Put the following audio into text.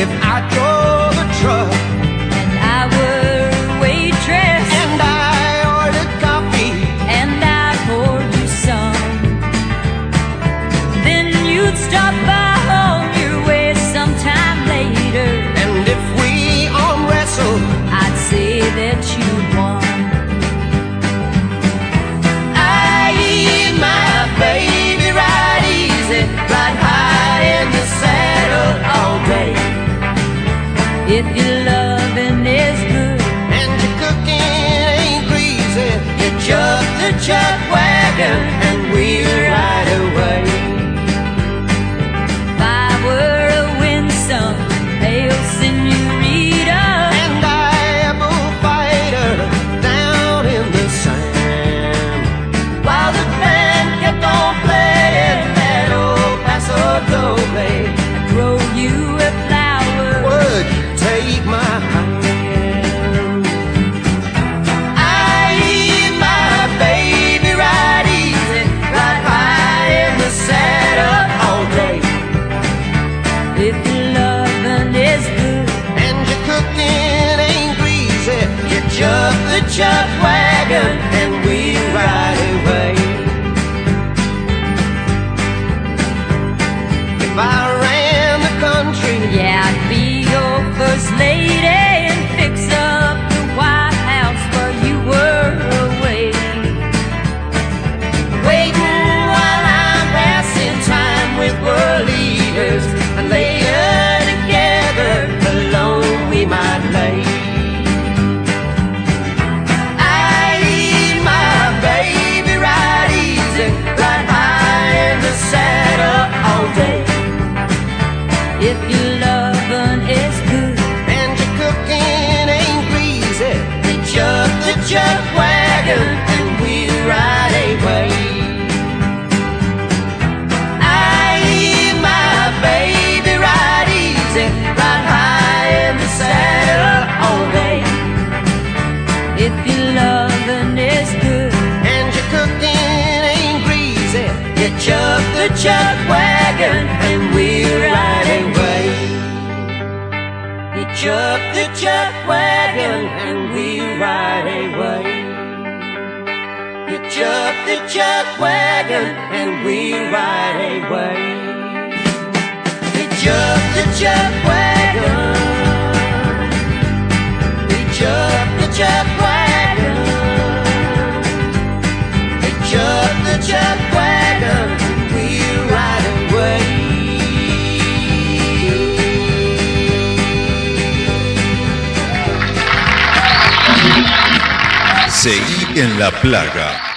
live I your chuck wagon. church if your loving is good and your ain't greasy. The chuck wagon and we're away. You up the chuck wagon and we're away. You up the chuck wagon and we're away. You up the chuck wagon. Seguí en la plaga.